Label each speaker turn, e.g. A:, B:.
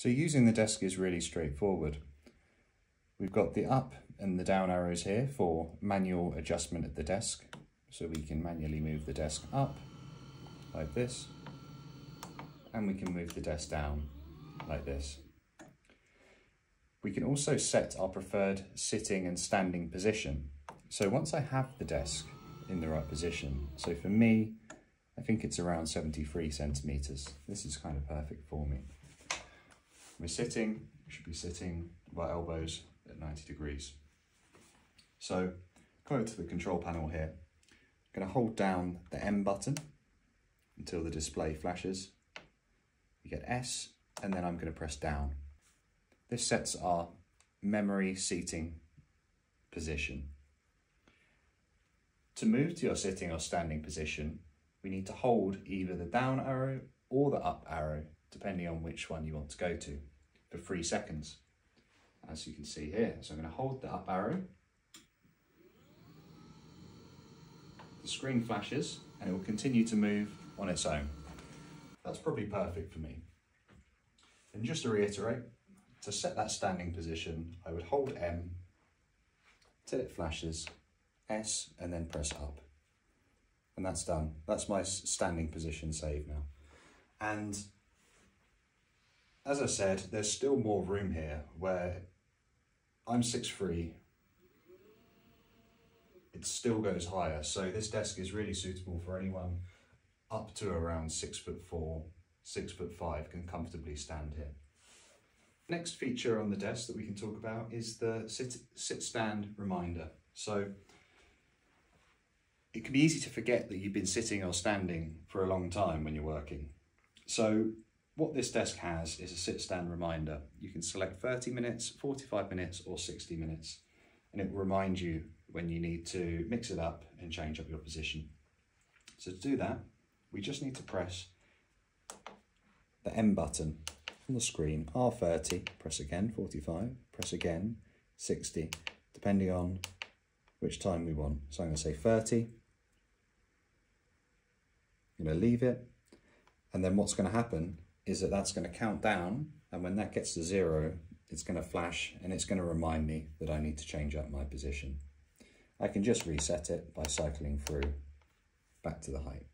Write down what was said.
A: So using the desk is really straightforward. We've got the up and the down arrows here for manual adjustment of the desk. So we can manually move the desk up like this, and we can move the desk down like this. We can also set our preferred sitting and standing position. So once I have the desk in the right position, so for me, I think it's around 73 centimeters. This is kind of perfect for me. We're sitting, we should be sitting with our elbows at 90 degrees. So come over to the control panel here. I'm gonna hold down the M button until the display flashes. You get S, and then I'm gonna press down. This sets our memory seating position. To move to your sitting or standing position, we need to hold either the down arrow or the up arrow, depending on which one you want to go to, for three seconds, as you can see here. So I'm going to hold the up arrow. The screen flashes and it will continue to move on its own. That's probably perfect for me. And just to reiterate, to set that standing position, I would hold M till it flashes, S, and then press up. And that's done. That's my standing position saved now. And as I said, there's still more room here where I'm 6'3", it still goes higher. So this desk is really suitable for anyone up to around six foot four, six foot five can comfortably stand here. Next feature on the desk that we can talk about is the sit, sit stand reminder. So it can be easy to forget that you've been sitting or standing for a long time when you're working. So what this desk has is a sit stand reminder. You can select 30 minutes, 45 minutes or 60 minutes and it will remind you when you need to mix it up and change up your position. So to do that, we just need to press the M button on the screen, R30, press again, 45, press again, 60, depending on which time we want. So I'm going to say 30, I'm going to leave it, and then what's going to happen is that that's going to count down, and when that gets to zero, it's going to flash and it's going to remind me that I need to change up my position. I can just reset it by cycling through back to the height.